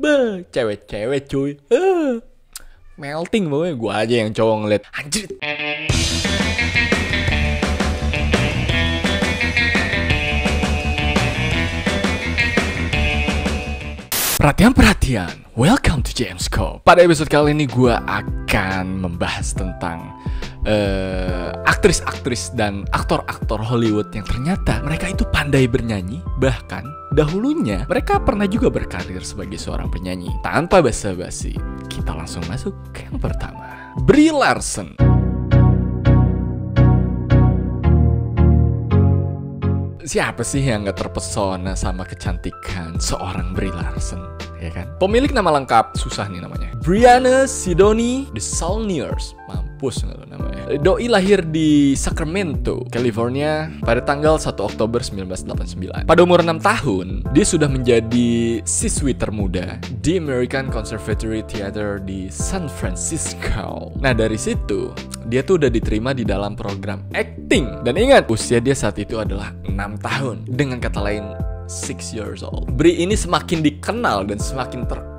Beh, cewek-cewek cuy. Melting pokoknya gue aja yang cowok ngeliat. Anjir. Perhatian-perhatian, welcome to James Co. Pada episode kali ini gue akan membahas tentang eh, aktris-aktris dan aktor-aktor Hollywood yang ternyata mereka itu pandai bernyanyi, bahkan dahulunya mereka pernah juga berkarir sebagai seorang penyanyi. Tanpa basa-basi, kita langsung masuk ke yang pertama. Brie Larson. Siapa sih yang gak terpesona sama kecantikan seorang Brie Larson? Ya kan? Pemilik nama lengkap susah nih namanya. Brianna Sidoni The Saulniers. Mampus lo namanya. Doi lahir di Sacramento, California pada tanggal 1 Oktober 1989. Pada umur 6 tahun, dia sudah menjadi siswi termuda di American Conservatory Theater di San Francisco. Nah, dari situ dia tuh udah diterima di dalam program acting. Dan ingat, usia dia saat itu adalah 6 tahun. Dengan kata lain, 6 years old. Brie ini semakin dikenal dan semakin terkenal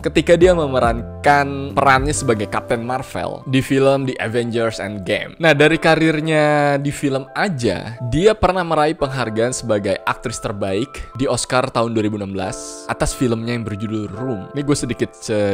ketika dia memerankan perannya sebagai Captain Marvel di film The Avengers Endgame. Nah, dari karirnya di film aja, dia pernah meraih penghargaan sebagai aktris terbaik di Oscar tahun 2016 atas filmnya yang berjudul Room. Ini gue sedikit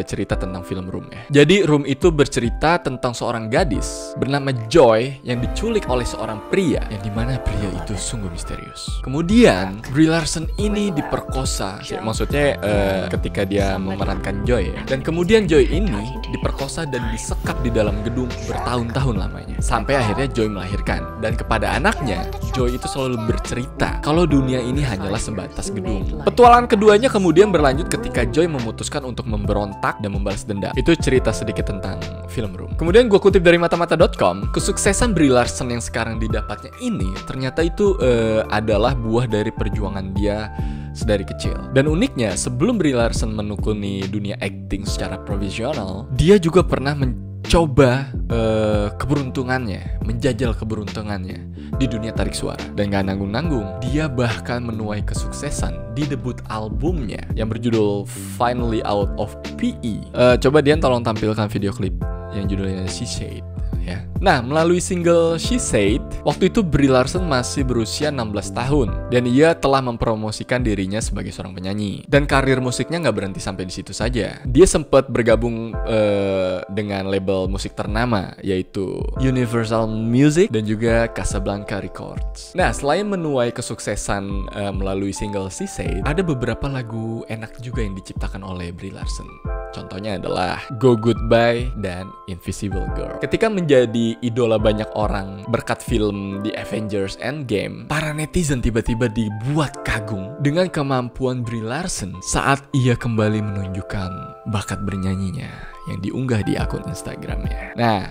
cerita tentang film Room ya. Jadi Room itu bercerita tentang seorang gadis bernama Joy yang diculik oleh seorang pria yang di mana pria itu sungguh misterius. Kemudian Brie Larson ini diperkosa, ya, maksudnya uh, ketika dia memerankan Joy ya. Dan kemudian Joy ini diperkosa dan disekap di dalam gedung bertahun-tahun lamanya. Sampai akhirnya Joy melahirkan. Dan kepada anaknya, Joy itu selalu bercerita kalau dunia ini hanyalah sebatas gedung. Petualangan keduanya kemudian berlanjut ketika Joy memutuskan untuk memberontak dan membalas dendam. Itu cerita sedikit tentang film Room. Kemudian gue kutip dari matamata.com, kesuksesan Brie Larson yang sekarang didapatnya ini ternyata itu uh, adalah buah dari perjuangan dia dia sedari kecil. Dan uniknya, sebelum Brie Larson menekuni dunia acting secara profesional, dia juga pernah mencoba uh, keberuntungannya, menjajal keberuntungannya di dunia tarik suara. Dan gak nanggung-nanggung, dia bahkan menuai kesuksesan di debut albumnya yang berjudul Finally Out of PE. Uh, coba Dian tolong tampilkan video klip yang judulnya She Said ya. Nah, melalui single She Said, waktu itu Brie Larson masih berusia 16 tahun dan ia telah mempromosikan dirinya sebagai seorang penyanyi. Dan karir musiknya nggak berhenti sampai di situ saja. Dia sempat bergabung uh, dengan label musik ternama yaitu Universal Music dan juga Casablanca Records. Nah, selain menuai kesuksesan uh, melalui single She Said, ada beberapa lagu enak juga yang diciptakan oleh Brie Larson. Contohnya adalah Go Goodbye dan Invisible Girl. Ketika menjadi idola banyak orang berkat film The Avengers Endgame, para netizen tiba-tiba dibuat kagum dengan kemampuan Brie Larson saat ia kembali menunjukkan bakat bernyanyinya yang diunggah di akun Instagramnya. Nah,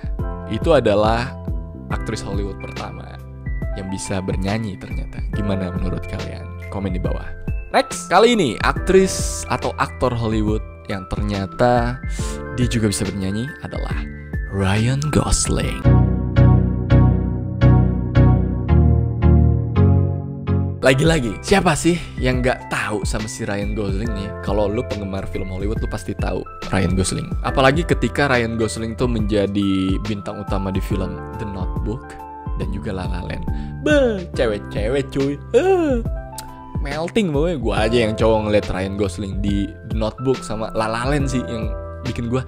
itu adalah aktris Hollywood pertama yang bisa bernyanyi ternyata. Gimana menurut kalian? Komen di bawah. Next, kali ini aktris atau aktor Hollywood yang ternyata dia juga bisa bernyanyi adalah Ryan Gosling. Lagi-lagi, siapa sih yang nggak tahu sama si Ryan Gosling nih? Kalau lu penggemar film Hollywood, lu pasti tahu Ryan Gosling. Apalagi ketika Ryan Gosling tuh menjadi bintang utama di film The Notebook dan juga La La Land. Beh, cewek-cewek cuy. Uh melting pokoknya gue aja yang cowok ngeliat Ryan Gosling di The Notebook sama La La Land sih yang bikin gue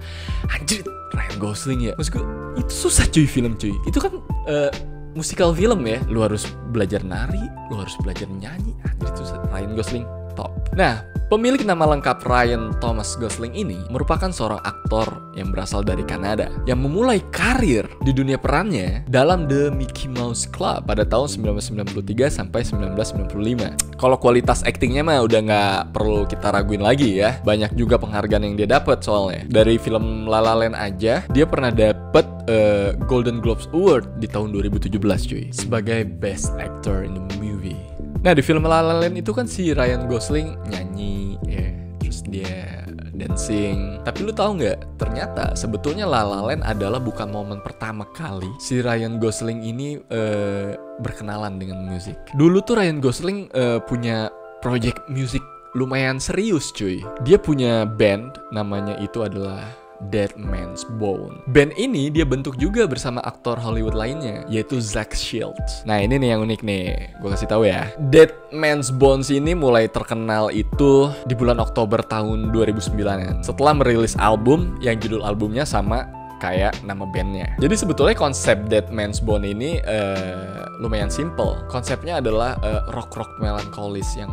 anjir Ryan Gosling ya. Maksud gue itu susah cuy film cuy. Itu kan uh, musikal film ya. Lu harus belajar nari lu harus belajar nyanyi anjir itu Ryan Gosling top nah Pemilik nama lengkap Ryan Thomas Gosling ini merupakan seorang aktor yang berasal dari Kanada yang memulai karir di dunia perannya dalam The Mickey Mouse Club pada tahun 1993 sampai 1995. Kalau kualitas aktingnya mah udah nggak perlu kita raguin lagi ya. Banyak juga penghargaan yang dia dapat soalnya. Dari film La La Land aja, dia pernah dapat uh, Golden Globes Award di tahun 2017 cuy sebagai Best Actor in the Movie. Nah di film La La Land itu kan si Ryan Gosling nyanyi, ya, terus dia dancing. Tapi lu tahu nggak? Ternyata sebetulnya La La Land adalah bukan momen pertama kali si Ryan Gosling ini uh, berkenalan dengan musik. Dulu tuh Ryan Gosling uh, punya project musik lumayan serius cuy. Dia punya band namanya itu adalah Dead Man's Bone. Band ini dia bentuk juga bersama aktor Hollywood lainnya, yaitu Zack Shields. Nah ini nih yang unik nih, gue kasih tahu ya. Dead Man's Bones ini mulai terkenal itu di bulan Oktober tahun 2009 Setelah merilis album yang judul albumnya sama kayak nama bandnya. Jadi sebetulnya konsep Dead Man's Bone ini uh, lumayan simple. Konsepnya adalah uh, rock rock melankolis yang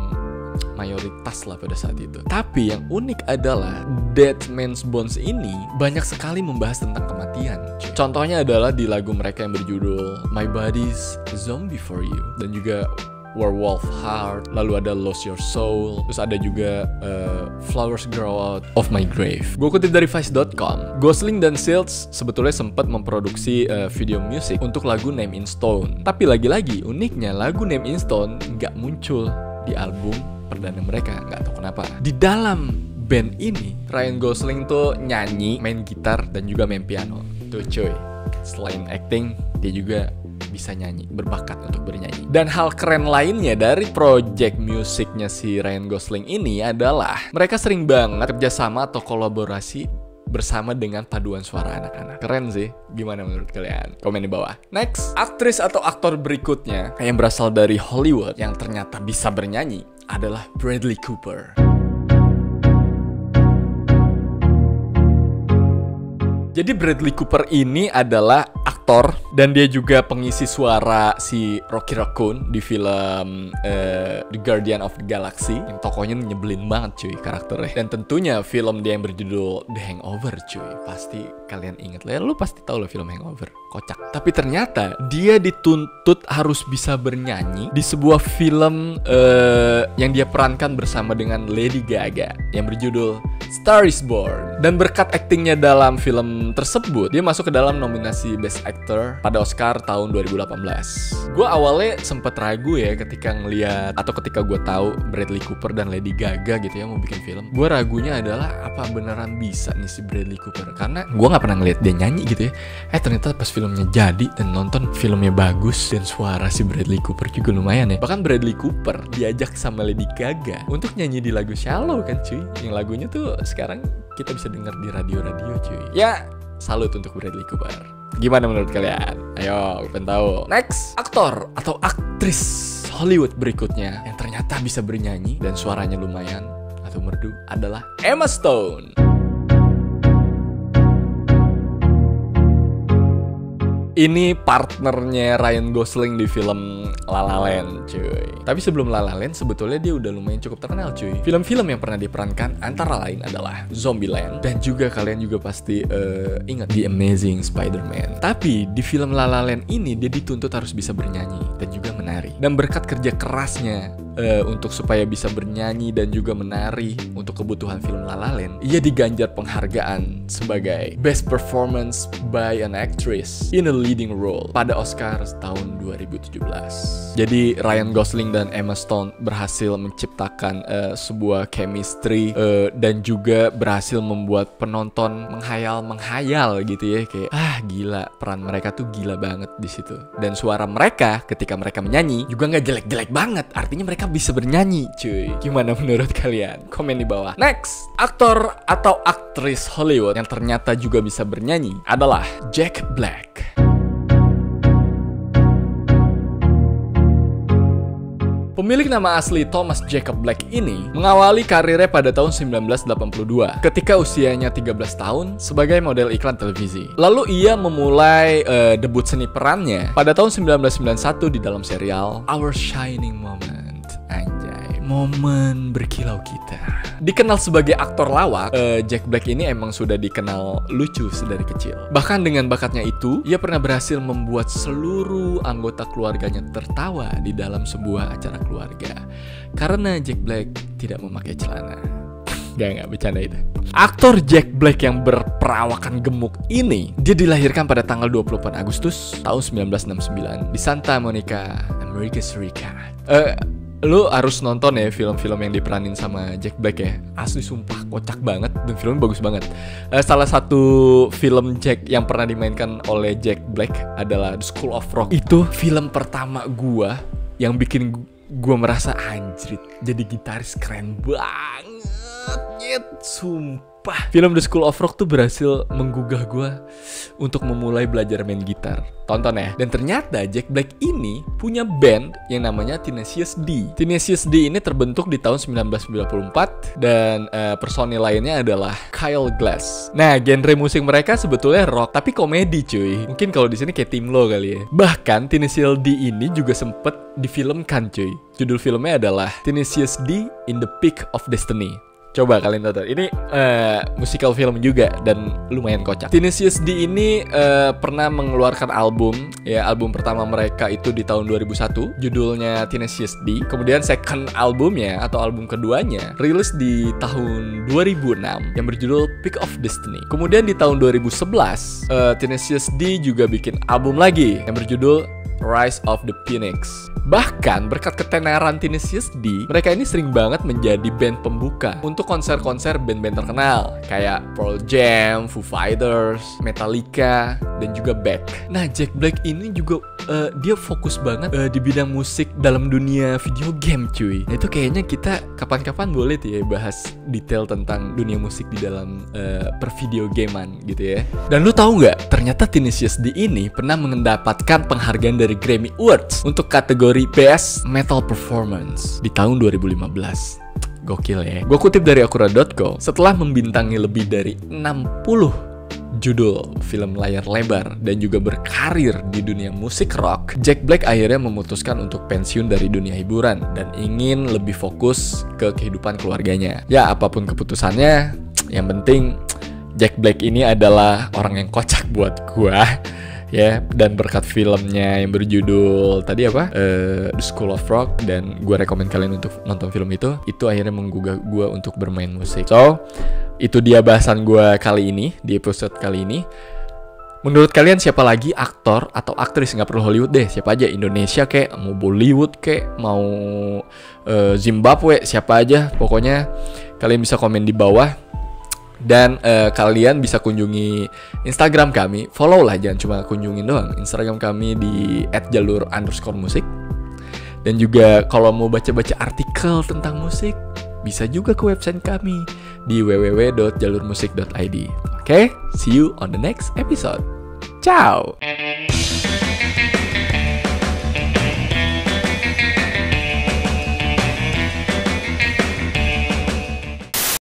mayoritas lah pada saat itu. Tapi yang unik adalah Dead Man's Bones ini banyak sekali membahas tentang kematian. Contohnya adalah di lagu mereka yang berjudul My Body's Zombie for You dan juga Werewolf Heart, lalu ada Lost Your Soul, terus ada juga uh, Flowers Grow Out of My Grave. Gue kutip dari Vice.com, Gosling dan Shields sebetulnya sempat memproduksi uh, video music untuk lagu Name in Stone. Tapi lagi-lagi uniknya lagu Name in Stone nggak muncul di album perdana mereka nggak tahu kenapa. Di dalam band ini Ryan Gosling tuh nyanyi main gitar dan juga main piano. Tuh cuy. Selain acting dia juga bisa nyanyi, berbakat untuk bernyanyi. Dan hal keren lainnya dari project musiknya si Ryan Gosling ini adalah mereka sering banget kerjasama atau kolaborasi bersama dengan paduan suara anak-anak. Keren sih. Gimana menurut kalian? Komen di bawah. Next, aktris atau aktor berikutnya yang berasal dari Hollywood yang ternyata bisa bernyanyi adalah Bradley Cooper. Jadi Bradley Cooper ini adalah aktor dan dia juga pengisi suara si Rocky Raccoon di film uh, The Guardian of the Galaxy. Yang tokohnya nyebelin banget cuy karakternya. Dan tentunya film dia yang berjudul The Hangover cuy. Pasti kalian inget lah ya. Lu pasti tahu lah film Hangover kocak tapi ternyata dia dituntut harus bisa bernyanyi di sebuah film uh, yang dia perankan bersama dengan Lady Gaga yang berjudul Star is Born dan berkat aktingnya dalam film tersebut, dia masuk ke dalam nominasi Best Actor pada Oscar tahun 2018. Gue awalnya sempet ragu ya ketika ngeliat atau ketika gue tahu Bradley Cooper dan Lady Gaga gitu ya mau bikin film. Gue ragunya adalah apa beneran bisa nih si Bradley Cooper karena gue nggak pernah ngeliat dia nyanyi gitu ya. Eh ternyata pas filmnya jadi dan nonton filmnya bagus dan suara si Bradley Cooper juga lumayan ya. Bahkan Bradley Cooper diajak sama Lady Gaga untuk nyanyi di lagu Shallow kan cuy. Yang lagunya tuh sekarang kita bisa dengar di radio-radio cuy. Ya Salut untuk Bradley Cooper. Gimana menurut kalian? Ayo, pengen tahu. Next, aktor atau aktris Hollywood berikutnya yang ternyata bisa bernyanyi dan suaranya lumayan atau merdu adalah Emma Stone. Ini partnernya Ryan Gosling di film La La Land, cuy. Tapi sebelum La La Land sebetulnya dia udah lumayan cukup terkenal, cuy. Film-film yang pernah diperankan antara lain adalah Zombieland dan juga kalian juga pasti uh, ingat The Amazing Spider-Man. Tapi di film La La Land ini dia dituntut harus bisa bernyanyi dan juga menari. Dan berkat kerja kerasnya uh, untuk supaya bisa bernyanyi dan juga menari untuk kebutuhan film La La Land, ia diganjar penghargaan sebagai Best Performance by an Actress in a Leading Role pada Oscar tahun 2017. Jadi Ryan Gosling dan Emma Stone berhasil menciptakan uh, sebuah chemistry uh, dan juga berhasil membuat penonton menghayal-menghayal gitu ya kayak ah gila peran mereka tuh gila banget di situ. Dan suara mereka ketika mereka menyanyi juga nggak jelek-jelek banget. Artinya mereka bisa bernyanyi cuy Gimana menurut kalian? Komen di bawah Next, aktor atau aktris Hollywood yang ternyata juga bisa bernyanyi adalah Jack Black Pemilik nama asli Thomas Jacob Black ini mengawali karirnya pada tahun 1982 ketika usianya 13 tahun sebagai model iklan televisi. Lalu ia memulai uh, debut seni perannya pada tahun 1991 di dalam serial Our Shining Moment momen berkilau kita. Dikenal sebagai aktor lawak, uh, Jack Black ini emang sudah dikenal lucu sedari kecil. Bahkan dengan bakatnya itu, ia pernah berhasil membuat seluruh anggota keluarganya tertawa di dalam sebuah acara keluarga. Karena Jack Black tidak memakai celana. Gak, gak, bercanda itu. Aktor Jack Black yang berperawakan gemuk ini, dia dilahirkan pada tanggal 24 Agustus tahun 1969 di Santa Monica, Amerika Serikat. Uh, lu harus nonton ya film-film yang diperanin sama Jack Black ya. Asli sumpah kocak banget. Dan filmnya bagus banget. Uh, salah satu film Jack yang pernah dimainkan oleh Jack Black adalah The School of Rock. Itu film pertama gua yang bikin gue merasa anjrit jadi gitaris keren banget nyet. Sumpah. Film The School of Rock tuh berhasil menggugah gue untuk memulai belajar main gitar. Tonton ya. Dan ternyata Jack Black ini punya band yang namanya Tenacious D. Tenacious D ini terbentuk di tahun 1994 dan uh, personil lainnya adalah Kyle Glass. Nah genre musik mereka sebetulnya rock tapi komedi cuy. Mungkin kalau di sini kayak Tim Lo kali ya. Bahkan Tenacious D ini juga sempet difilmkan cuy. Judul filmnya adalah Tenacious D in the Peak of Destiny Coba kalian tonton. Ini uh, musical film juga dan lumayan kocak. Tenacious D ini uh, pernah mengeluarkan album, ya album pertama mereka itu di tahun 2001, judulnya Tenacious D. Kemudian second albumnya atau album keduanya rilis di tahun 2006 yang berjudul Peak of Destiny. Kemudian di tahun 2011, uh, Tenacious D juga bikin album lagi yang berjudul Rise of the Phoenix. Bahkan berkat ketenaran Tenacious D, mereka ini sering banget menjadi band pembuka untuk konser-konser band-band terkenal kayak Pearl Jam, Foo Fighters, Metallica, dan juga Beck. Nah, Jack Black ini juga uh, dia fokus banget uh, di bidang musik dalam dunia video game, cuy. Nah, itu kayaknya kita kapan-kapan boleh tuh ya bahas detail tentang dunia musik di dalam uh, pervideo gamean gitu ya. Dan lu tahu nggak? Ternyata Tenacious D ini pernah mendapatkan penghargaan dari Grammy Awards untuk kategori Best Metal Performance di tahun 2015. Gokil ya. Gue kutip dari akura.co, setelah membintangi lebih dari 60 judul film layar lebar dan juga berkarir di dunia musik rock, Jack Black akhirnya memutuskan untuk pensiun dari dunia hiburan dan ingin lebih fokus ke kehidupan keluarganya. Ya, apa pun keputusannya, yang penting Jack Black ini adalah orang yang kocak buat gua ya dan berkat filmnya yang berjudul tadi apa? Uh, The School of Rock dan gue rekomend kalian untuk nonton film itu itu akhirnya menggugah gue untuk bermain musik. So itu dia bahasan gue kali ini di episode kali ini. Menurut kalian siapa lagi aktor atau aktris? Nggak perlu Hollywood deh siapa aja? Indonesia kayak mau Bollywood kayak mau uh, Zimbabwe siapa aja? Pokoknya kalian bisa komen di bawah dan uh, kalian bisa kunjungi Instagram kami, follow lah jangan cuma kunjungin doang. Instagram kami di @jalur. Dan juga kalau mau baca-baca artikel tentang musik, bisa juga ke website kami di www.jalurmusik.id. Oke, okay? see you on the next episode. Ciao.